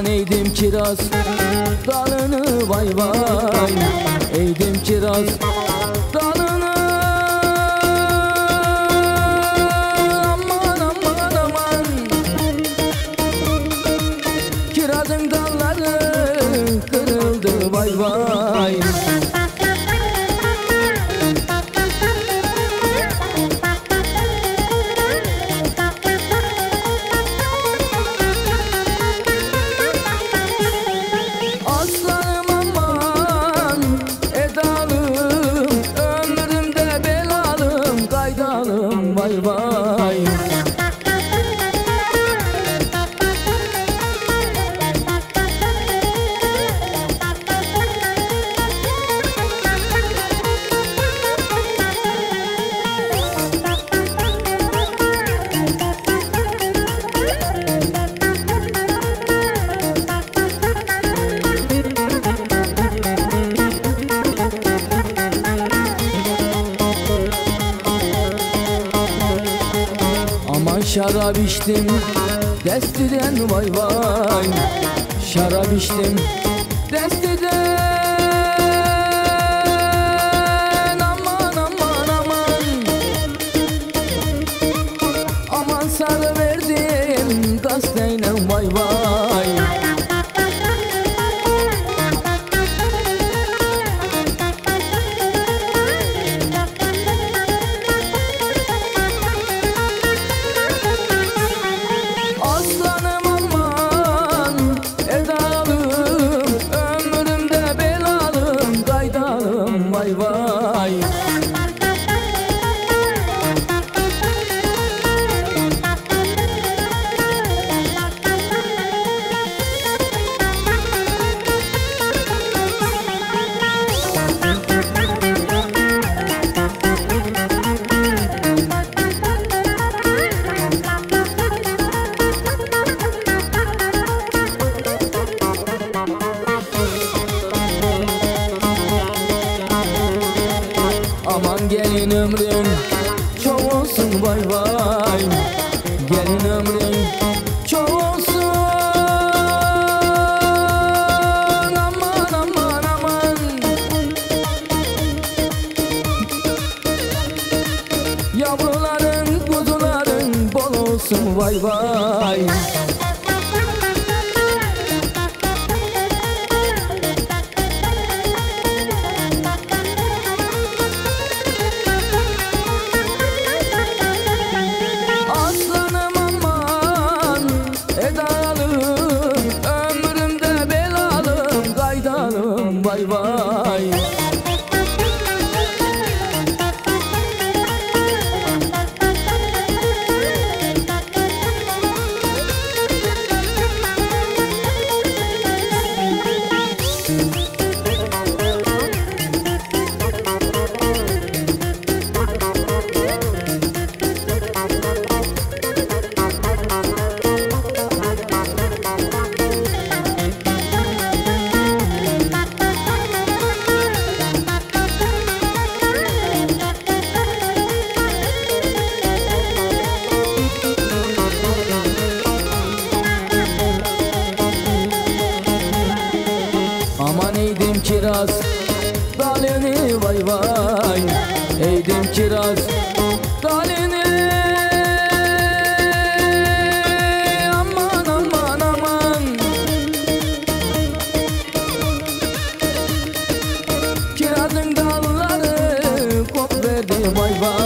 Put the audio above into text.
Aman eğdim kiraz dalını vay vay. Eğdim kiraz dalını. Aman aman aman. Kirazın dalları kırıldı vay vay vay vay şarap içtim Destiden vay vay. Şarap içtim Destiden kaydalım vay Aman gelin ömrün çok olsun vay vay. Gelin ömrün çok olsun. Aman aman aman. Yavruların kuzuların bol olsun vay vay kaydalım vay kiraz. Dalini vay vay Eydim kiraz. Dalini. Aman aman aman. Kirazın dalları Kop verdi vay vay.